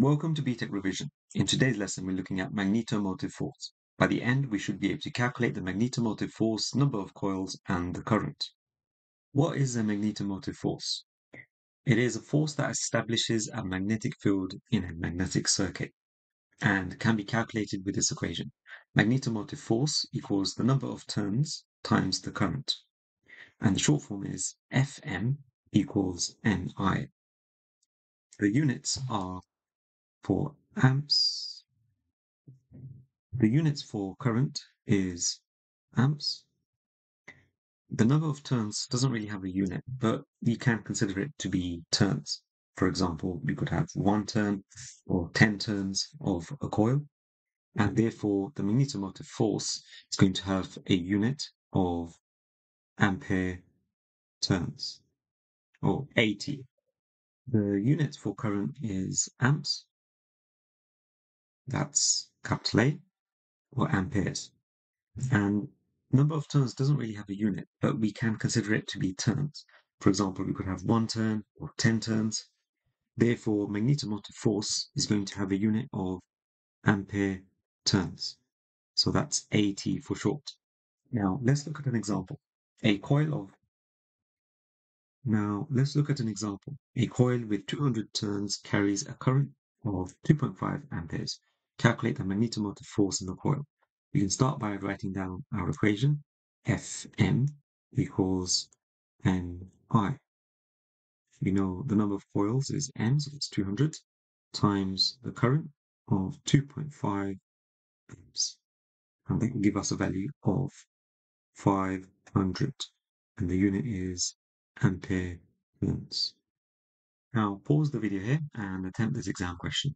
Welcome to BTEC Revision. In today's lesson, we're looking at magnetomotive force. By the end, we should be able to calculate the magnetomotive force, number of coils, and the current. What is a magnetomotive force? It is a force that establishes a magnetic field in a magnetic circuit and can be calculated with this equation. Magnetomotive force equals the number of turns times the current. And the short form is Fm equals Ni. The units are for amps. The units for current is amps. The number of turns doesn't really have a unit, but you can consider it to be turns. For example, you could have one turn or 10 turns of a coil, and therefore the magnetomotive force is going to have a unit of ampere turns, or AT. The unit for current is amps, that's capital A, or amperes. And number of turns doesn't really have a unit, but we can consider it to be turns. For example, we could have one turn or 10 turns. Therefore, magnetomotive force is going to have a unit of ampere turns. So that's AT for short. Now, let's look at an example. A coil of now, let's look at an example. A coil with 200 turns carries a current of 2.5 amperes calculate the magnetomotive force in the coil. We can start by writing down our equation. Fm equals Ni. We know the number of coils is N, so it's 200, times the current of 2.5 amps. And that will give us a value of 500. And the unit is ampere turns. Now pause the video here and attempt this exam question.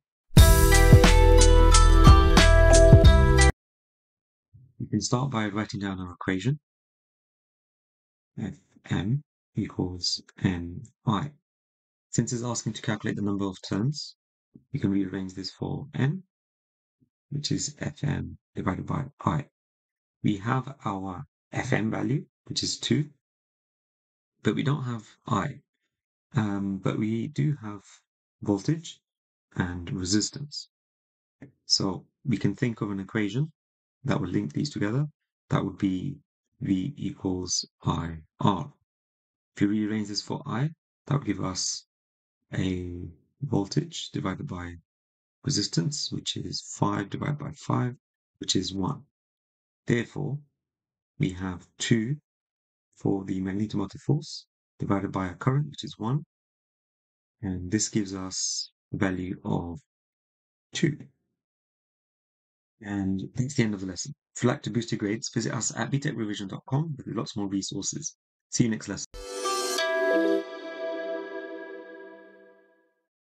You can start by writing down our equation. Fm equals Ni. Since it's asking to calculate the number of turns, you can rearrange this for n, which is Fm divided by I. We have our Fm value, which is 2, but we don't have I. Um, but we do have voltage and resistance. So we can think of an equation that would link these together. That would be V equals IR. If you rearrange this for I, that would give us a voltage divided by resistance, which is 5 divided by 5, which is 1. Therefore, we have 2 for the magnetomotive force divided by a current, which is 1. And this gives us value of 2. And that's the end of the lesson. If you'd like to boost your grades, visit us at btecrevision.com with lots more resources. See you next lesson.